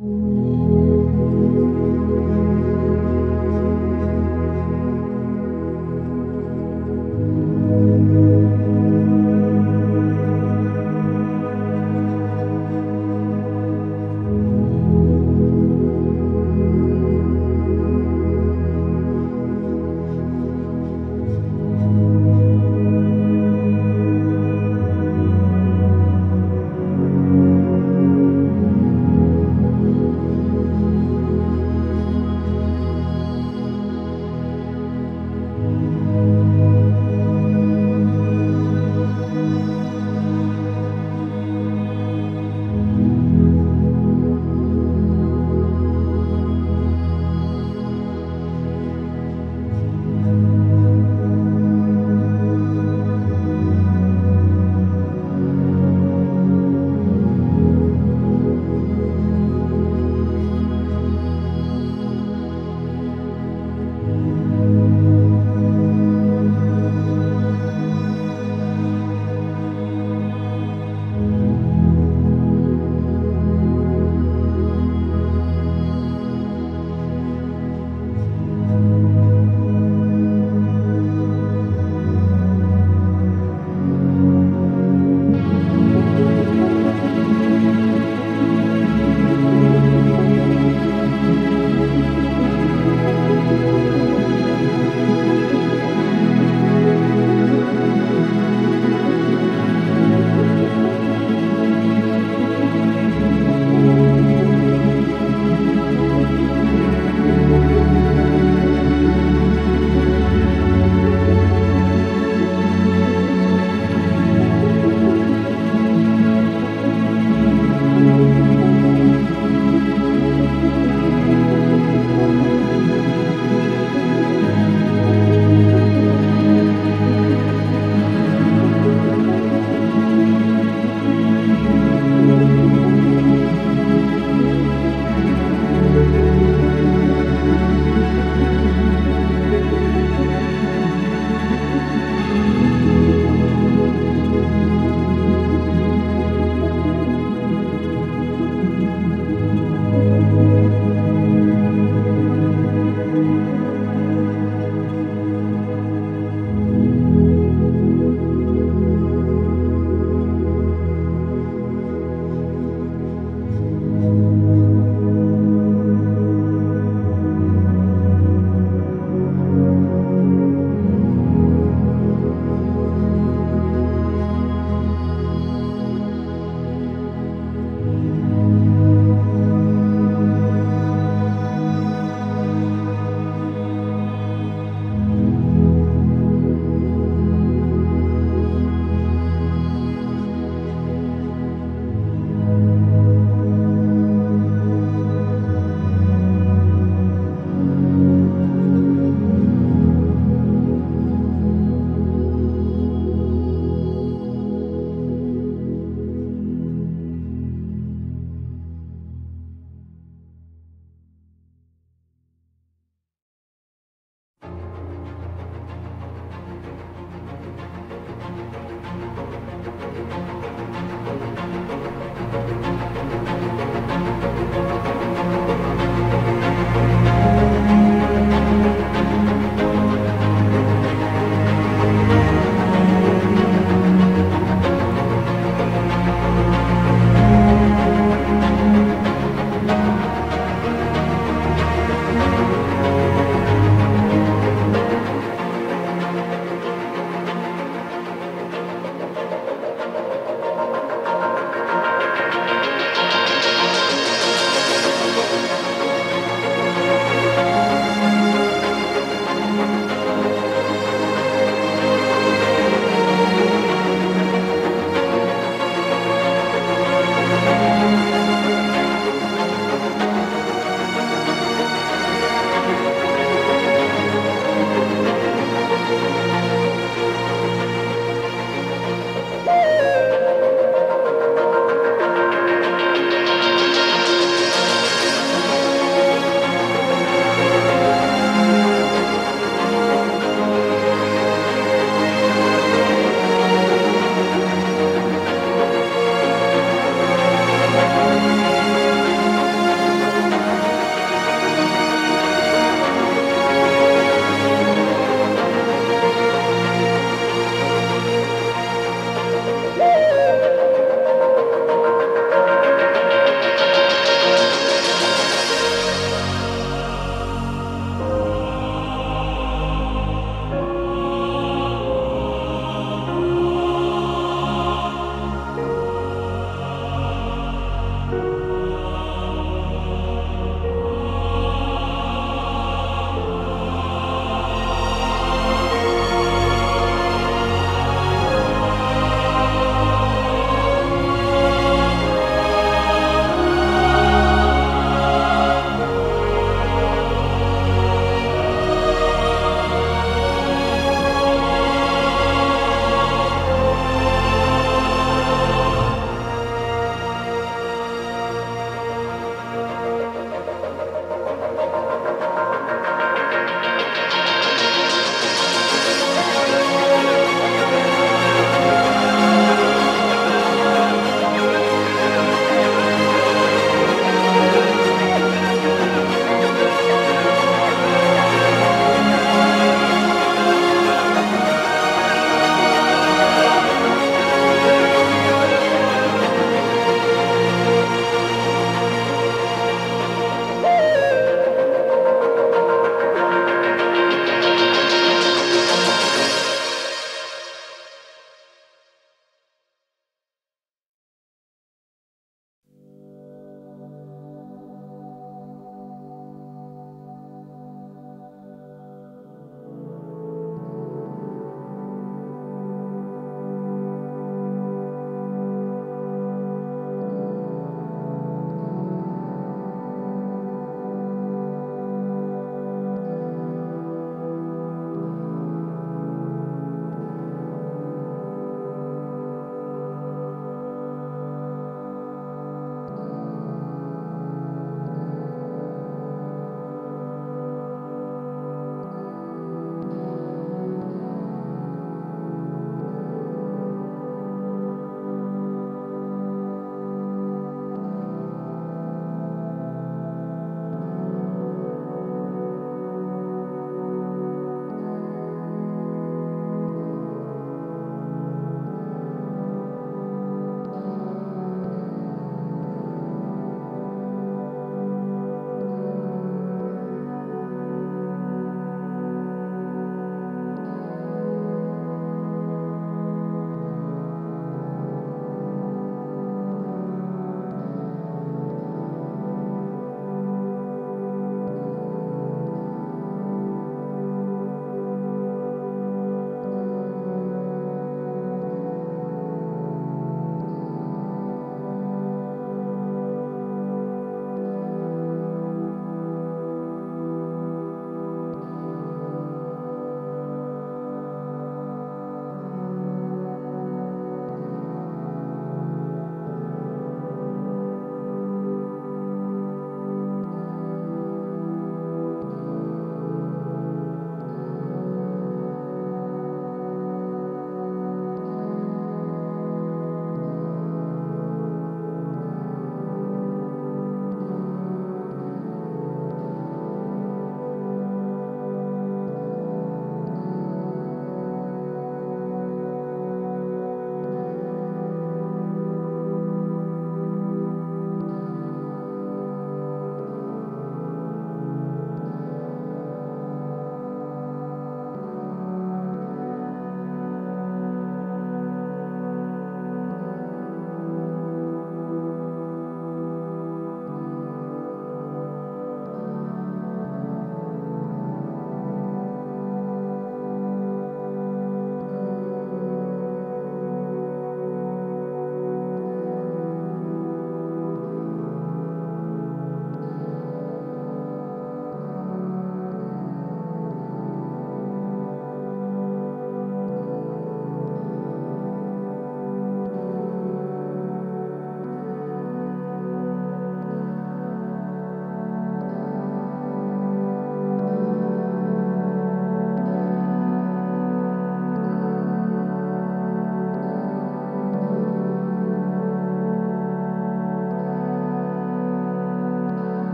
you